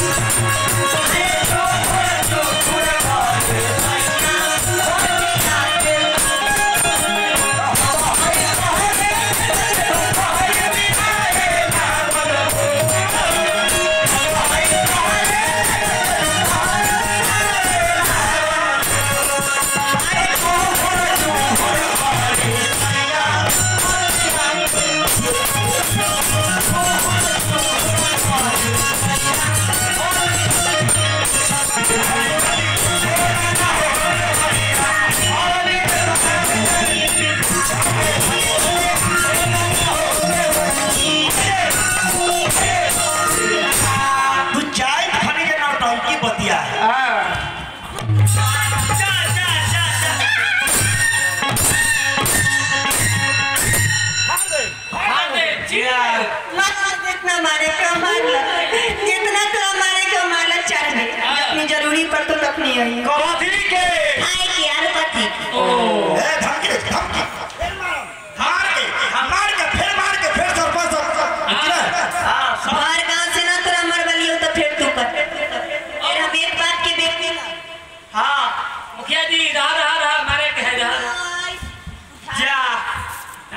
Thank you.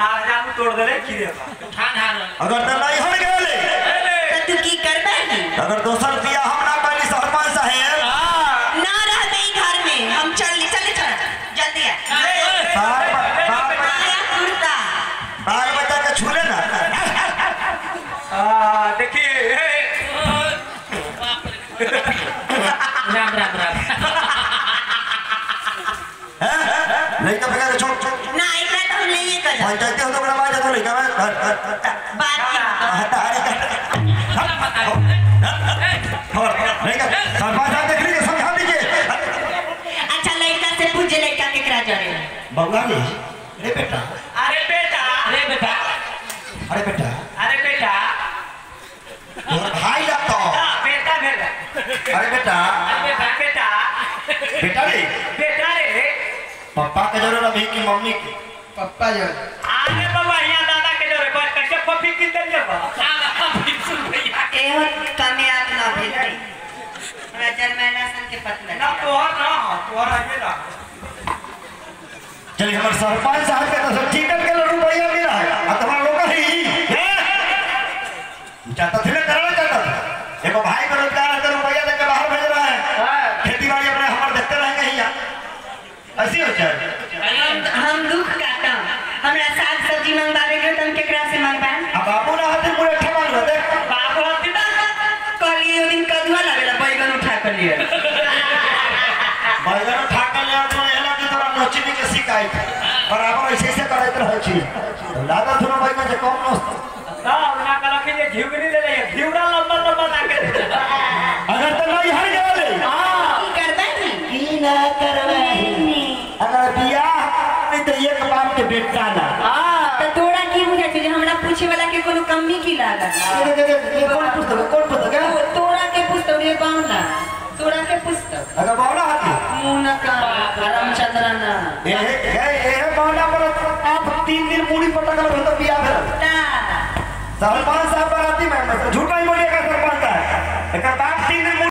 Ram तोड़ दे रे की रे ठान ठान। अगर तो नहीं हट गेले तो तू की करबे अगर दोसर दिया हम ना पानी सरपंच साहेब ना रह गई घर में। हम चल ले चल चल। जल्दी आ। बाल बाल आया कुर्ता। बाल बच्चा के छूले ना। हाँ देखिए राम राम राम। नहीं तो नहीं कर हो तो बड़ा बात है तो लड़का में बात की नहीं का सरपंच साहब देख लीजिए समझा दीजिए अच्छा लड़का से पूछ लड़का केकरा जरे बउआ ने अरे बेटा अरे बेटा अरे बेटा अरे बेटा अरे बेटा तोर भाई ला तो हाँ, बेटा अरे बेटा अरे बेटा बेटा बेटा रे बेटा रे पापा के ज़रूर अभी की मम्मी की पप्पा जान आगे बाबा यहाँ दादा के जोरे बैठ करके पपी किन दे भैया एहो कामयाब ना भेल रे हमरा जरमैला सन के पत्नी ना तोहर ना तो तोहर आगे ना चलिए हमारे सरपंच साहब के तो ठीक टिकट के रुपया मिला है अब तुम्हारा लोग ही चाहता थे ना करना चाहता था एगो भाई को रोज़गार है तो रुपया देकर बाहर भेज रहा है खेती बाड़ी अपने हमारे देखते रहेंगे ही यहाँ ऐसी हो जाए हम हम दुख काटा हमरा साग सब्ज़ी मंगवावे के तन केकरा से मंगवाए अब बाबू ना हाथ पूरे ठमा लो देख बाबू हती ना कहलिए ओ दिन कदुआ लागेला बैगन उठा कर लिए बैगन उठा कर ले तो एला की तरह नोचनी के शिकायत बराबर ऐसे ऐसे करत रहे छी लागत थोड़ा बैगन से कम नोच ना ना कला के ये घिउगनी ले ले घिउड़ा लंबा लंबा लाके अगर तो नहीं हर गए की करबे नी की ना करवे अगर बियाह नहीं तो एक बाप के बेटा ना। तो तोरा की बुझे छै जे हमरा पूछे वाला के कोनो कमी की लागल ये कौन पुस्तक कौन पुस्तक है तो तोरा के पुस्तक रे बावना तोरा के पुस्तक। अगर कर मैं तो बिया सरपंच साहब बराती मैं झूठा ही बोलिएगा सरपंच साहब एक बाप